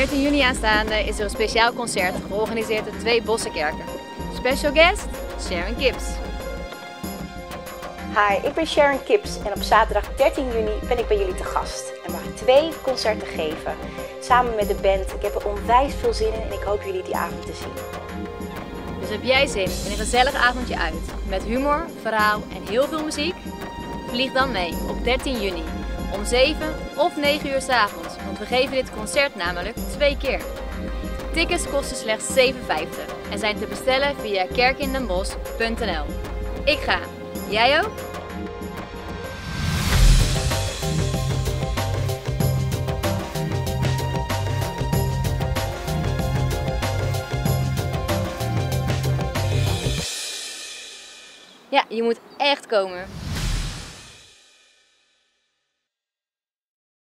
13 juni aanstaande is er een speciaal concert georganiseerd door twee Bossenkerken. Special guest Sharon Kips. Hi, ik ben Sharon Kips en op zaterdag 13 juni ben ik bij jullie te gast en mag twee concerten geven. Samen met de band. Ik heb er onwijs veel zin in en ik hoop jullie die avond te zien. Dus heb jij zin in een gezellig avondje uit met humor, verhaal en heel veel muziek? Vlieg dan mee op 13 juni om 7 of 9 uur s avonds, want we geven dit concert namelijk twee keer. Tickets kosten slechts 7,50 en zijn te bestellen via kerkindenbos.nl. Ik ga. Jij ook? Ja, je moet echt komen.